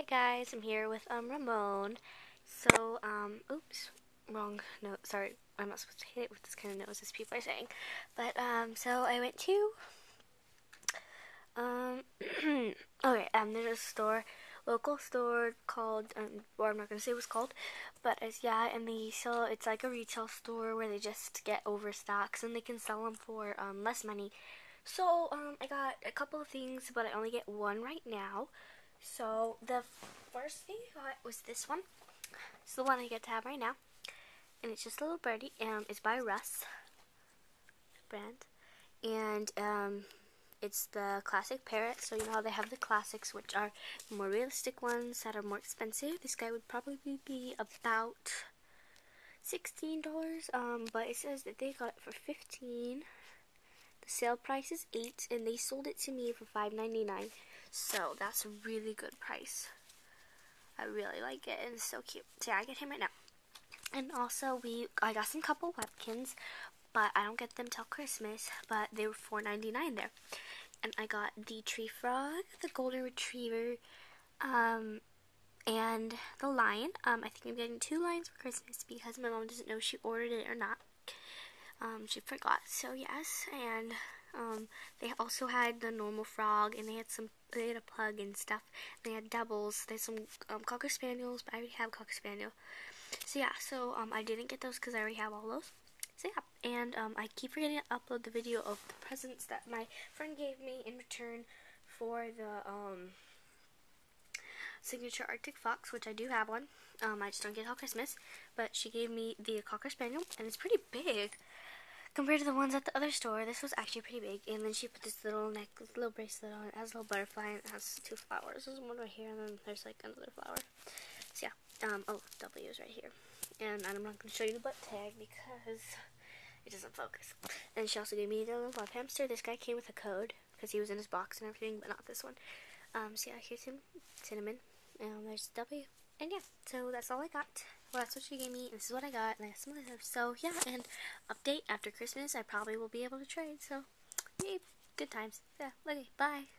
Hey guys, I'm here with um Ramon. So, um, oops, wrong note. Sorry, I'm not supposed to hit it with this kind of nose, as people are saying. But um, so I went to um, okay, um, there's a store, local store called um, well, I'm not gonna say what's called, but it's yeah, and they sell. It's like a retail store where they just get overstocks and they can sell them for um less money. So um, I got a couple of things, but I only get one right now. So the first thing I got was this one. It's the one I get to have right now. And it's just a little birdie. Um, it's by Russ brand. And um, it's the classic parrot. So you know how they have the classics, which are more realistic ones that are more expensive. This guy would probably be about $16. Um, but it says that they got it for 15 The sale price is 8 and they sold it to me for $5.99. So that's a really good price. I really like it and it's so cute. So yeah, I get him right now. And also we I got some couple Webkinz, but I don't get them till Christmas, but they were $4.99 there. And I got the tree frog, the golden retriever, um, and the lion. Um, I think I'm getting two lions for Christmas because my mom doesn't know she ordered it or not. Um, she forgot, so yes, and um, they also had the normal frog, and they had some, they had a plug and stuff. They had doubles. They had some um, cocker spaniels, but I already have cocker spaniel. So yeah, so um, I didn't get those because I already have all those. So yeah, and um, I keep forgetting to upload the video of the presents that my friend gave me in return for the um, signature Arctic Fox, which I do have one. Um, I just don't get it till Christmas, but she gave me the Cocker Spaniel, and it's pretty big compared to the ones at the other store, this was actually pretty big. And then she put this little neck, this little bracelet on. It has a little butterfly and it has two flowers. There's one right here and then there's like another flower. So yeah, um, oh, W is right here. And I'm not going to show you the butt tag because it doesn't focus. And she also gave me the little love hamster. This guy came with a code because he was in his box and everything, but not this one. Um, so yeah, here's him, Cinnamon. And there's W. And yeah, so that's all I got. Well, that's what she gave me. This is what I got. And I got some other stuff. So, yeah, and update after Christmas, I probably will be able to trade. So, yay, good times. Yeah, okay, bye.